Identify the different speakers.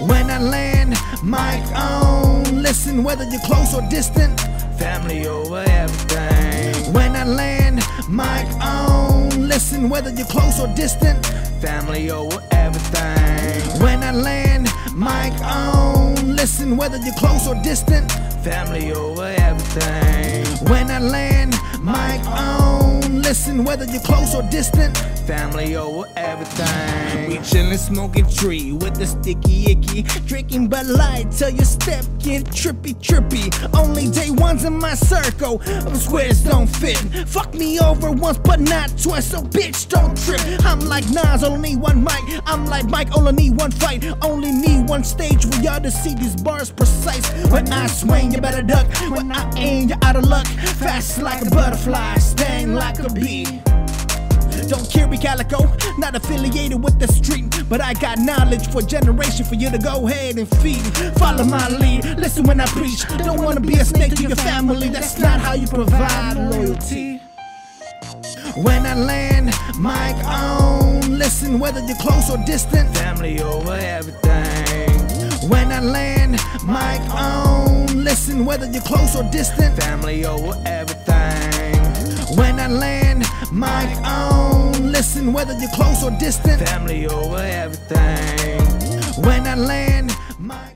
Speaker 1: When I land, mic on. Listen, whether you're close or distant, family over everything. When I land, mic on. Listen, whether you're close or distant, family over everything. When I land, mic on. Listen, whether you're close or distant, family over everything. When I land. Listen, whether you're close or distant, family over everything. We chillin', smoking tree with the sticky icky, drinking Bud Light till your step get trippy trippy. Only day ones in my circle, squares don't fit. Fuck me over once, but not twice, so bitch don't trip. I'm like Nas, only need one mic. I'm like Mike, only need one fight. Only need one stage for y'all to see these bars precise. When I swing, you better duck. When I aim, you're out of luck. Fast like a butterfly, sting like a bee. Don't carry calico, not affiliated with the street, but I got knowledge for generation for you to go ahead and feed. Follow my lead, listen when I preach. Don't wanna be a snake to your family, that's not how you provide loyalty. When I land, mic on. Listen whether you're close or distant, family over everything. When I land, mic on. Listen whether you're close or distant, family over everything. When I land, mic on. Listen whether you're close or distant, family over everything. When I land,